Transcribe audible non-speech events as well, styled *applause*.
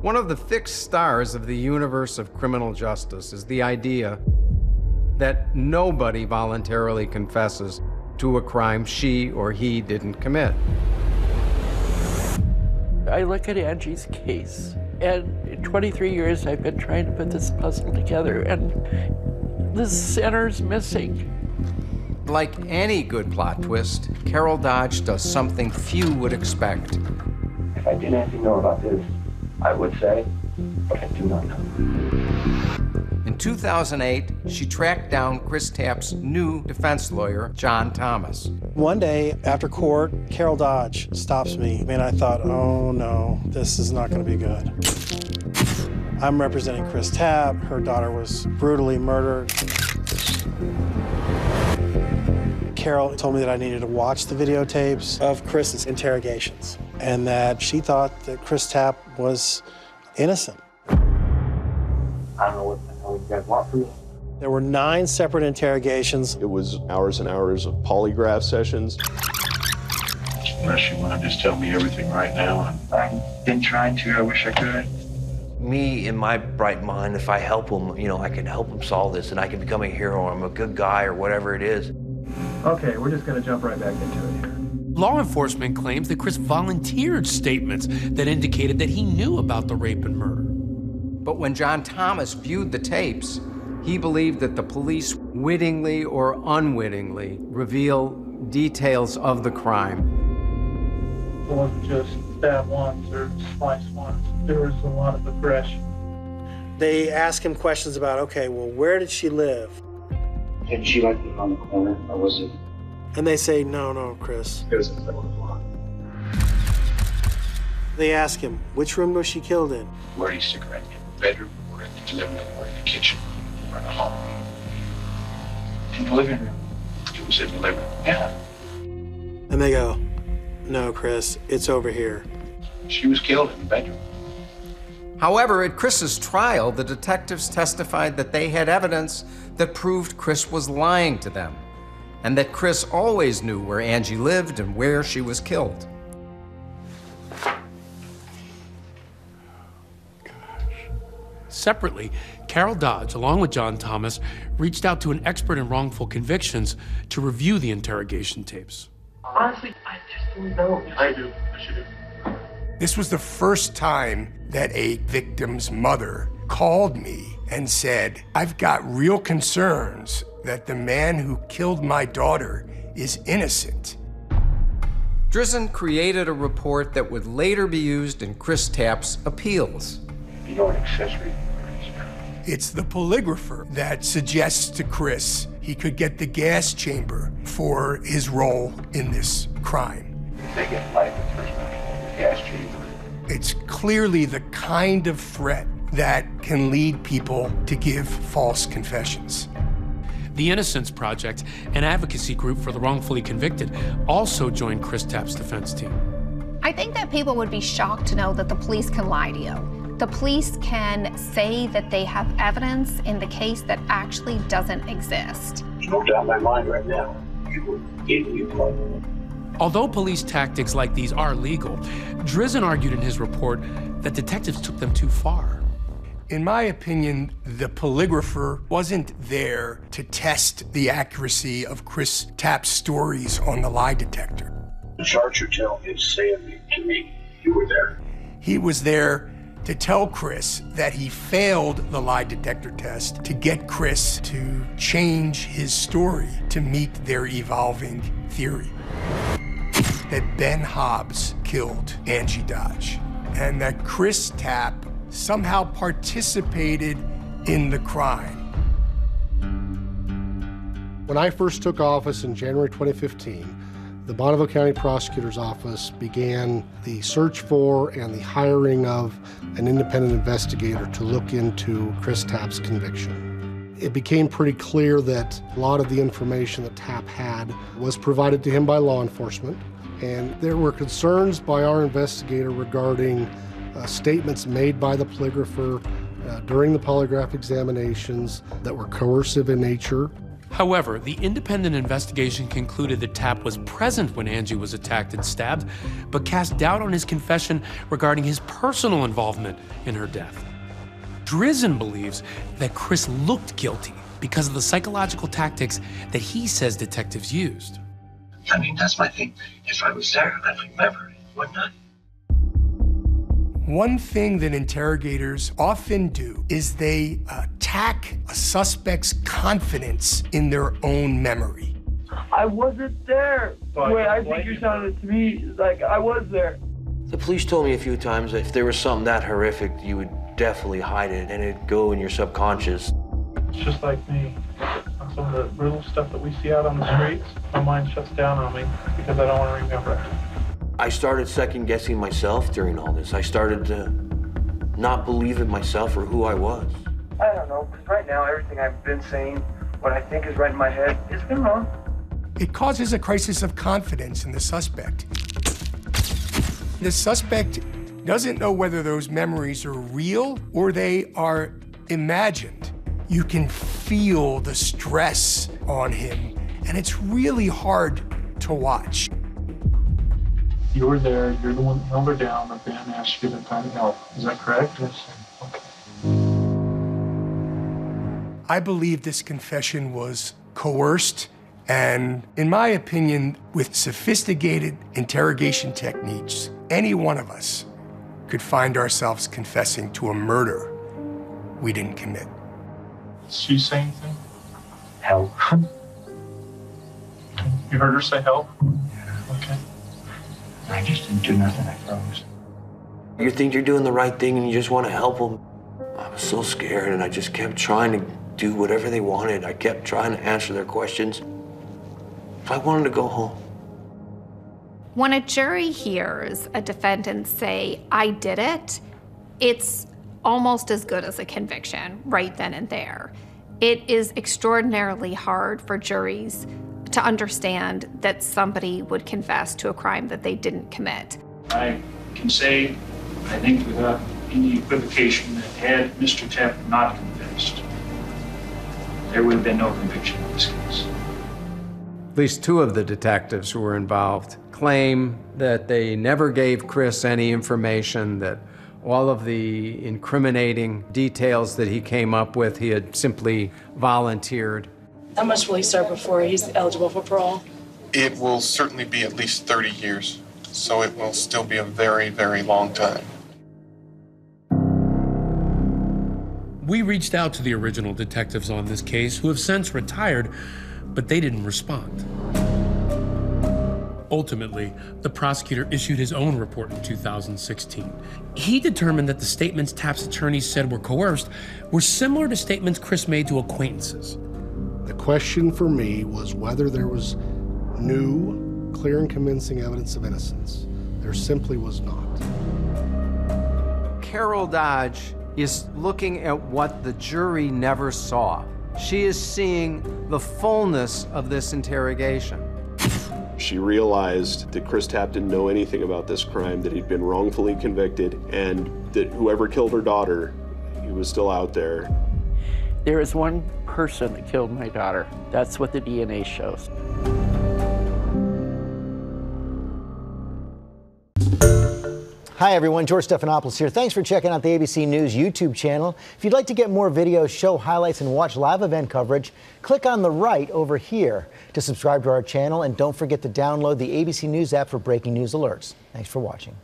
One of the fixed stars of the universe of criminal justice is the idea that nobody voluntarily confesses to a crime she or he didn't commit. I look at Angie's case, and in 23 years I've been trying to put this puzzle together, and the center's missing. Like any good plot twist, Carol Dodge does something few would expect. If I did anything know about this, I would say, but I do not know. In 2008, she tracked down Chris Tapp's new defense lawyer, John Thomas. One day after court, Carol Dodge stops me, and I thought, oh no, this is not going to be good. I'm representing Chris Tapp. Her daughter was brutally murdered. Carol told me that I needed to watch the videotapes of Chris's interrogations and that she thought that Chris Tapp was innocent. I don't know what the hell you guys want from me. There were nine separate interrogations. It was hours and hours of polygraph sessions. Unless you want to just tell me everything right now. I've been trying to. I wish I could. Me, in my bright mind, if I help him, you know, I can help him solve this and I can become a hero or I'm a good guy or whatever it is. Okay, we're just going to jump right back into it here. Law enforcement claims that Chris volunteered statements that indicated that he knew about the rape and murder. But when John Thomas viewed the tapes, he believed that the police wittingly or unwittingly reveal details of the crime. It wasn't just stab once or slice once. There was a lot of aggression. They ask him questions about, okay, well, where did she live? Did she like me on the corner, or was it? And they say, no, no, Chris. It was in the middle of. They ask him, which room was she killed in? Where do you stick her in? the bedroom, or in the living room, or in the kitchen, or in the hall? In the living room. It was in the living room. Yeah. And they go, no, Chris, it's over here. She was killed in the bedroom. However, at Chris's trial, the detectives testified that they had evidence that proved Chris was lying to them, and that Chris always knew where Angie lived and where she was killed. Separately, Carol Dodge, along with John Thomas, reached out to an expert in wrongful convictions to review the interrogation tapes. Honestly, I just don't know. I do. I should have. This was the first time that a victim's mother called me and said, I've got real concerns that the man who killed my daughter is innocent. Drizin created a report that would later be used in Chris Tapp's appeals. You know what accessory is? It's the polygrapher that suggests to Chris he could get the gas chamber for his role in this crime. They get life imprisonment in the gas chamber. It's clearly the kind of threat that can lead people to give false confessions. The Innocence Project, an advocacy group for the wrongfully convicted, also joined Chris Tapp's defense team. I think that people would be shocked to know that the police can lie to you. The police can say that they have evidence in the case that actually doesn't exist. No doubt in my mind right now. You gave me blood. Although police tactics like these are legal, Drizin argued in his report that detectives took them too far. In my opinion, the polygrapher wasn't there to test the accuracy of Chris Tapp's stories on the lie detector. The charge you're telling is saying to me, you were there. He was there to tell Chris that he failed the lie detector test to get Chris to change his story to meet their evolving theory that Ben Hobbs killed Angie Dodge and that Chris Tapp somehow participated in the crime. When I first took office in January 2015, the Bonneville County Prosecutor's Office began the search for and the hiring of an independent investigator to look into Chris Tapp's conviction. It became pretty clear that a lot of the information that Tapp had was provided to him by law enforcement, and there were concerns by our investigator regarding uh, statements made by the polygrapher uh, during the polygraph examinations that were coercive in nature. However, the independent investigation concluded that Tapp was present when Angie was attacked and stabbed, but cast doubt on his confession regarding his personal involvement in her death. Drizin believes that Chris looked guilty because of the psychological tactics that he says detectives used. I mean, that's my thing. If I was there, I'd remember it, wouldn't I? One thing that interrogators often do is they attack a suspect's confidence in their own memory. I wasn't there. But Wait, I think you- you sounded to me like I was there. The police told me a few times that if there was something that horrific, you would definitely hide it and it'd go in your subconscious. It's just like me. On some of the brutal stuff that we see out on the streets, my mind shuts down on me because I don't want to remember it. I started second guessing myself during all this. I started to not believe in myself or who I was. I don't know, 'cause right now everything I've been saying, what I think is right in my head, it's been wrong. It causes a crisis of confidence in the suspect. The suspect doesn't know whether those memories are real or they are imagined. You can feel the stress on him, and it's really hard to watch. You were there. You're the one that held her down. The band asked you to try to help. Is that correct? Yes. Okay. I believe this confession was coerced, and in my opinion, with sophisticated interrogation techniques, any one of us could find ourselves confessing to a murder we didn't commit. Did she say anything? Help. *laughs* You heard her say help? Okay. I just didn't do nothing, I promise. You think you're doing the right thing and you just want to help them. I was so scared and I just kept trying to do whatever they wanted. I kept trying to answer their questions. I wanted to go home. When a jury hears a defendant say, I did it, it's almost as good as a conviction right then and there. It is extraordinarily hard for juries to understand that somebody would confess to a crime that they didn't commit. I can say, I think without any equivocation, that had Mr. Tapp not confessed, there would have been no conviction in this case. At least two of the detectives who were involved claim that they never gave Chris any information, that all of the incriminating details that he came up with, he had simply volunteered. How much will he serve before he's eligible for parole? It will certainly be at least 30 years, so it will still be a very, very long time. We reached out to the original detectives on this case who have since retired, but they didn't respond. Ultimately, the prosecutor issued his own report in 2016. He determined that the statements Tapp's attorneys said were coerced were similar to statements Chris made to acquaintances. The question for me was whether there was new, clear, and convincing evidence of innocence. There simply was not. Carol Dodge is looking at what the jury never saw. She is seeing the fullness of this interrogation. She realized that Chris Tapp didn't know anything about this crime, that he'd been wrongfully convicted, and that whoever killed her daughter, he was still out there. There is one person that killed my daughter. That's what the DNA shows. Hi everyone, George Stephanopoulos here. Thanks for checking out the ABC News YouTube channel. If you'd like to get more videos, show highlights, and watch live event coverage, click on the right over here to subscribe to our channel and don't forget to download the ABC News app for breaking news alerts. Thanks for watching.